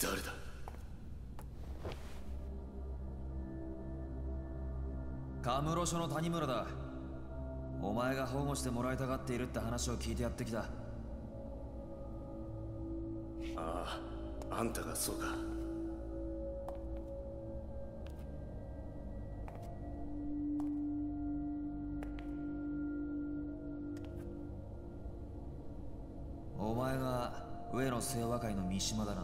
誰だ？カムロ署の谷村だ。お前が保護してもらいたがっているって話を聞いてやってきた。あああんたがそうか。お前が上野清和会の三島だな。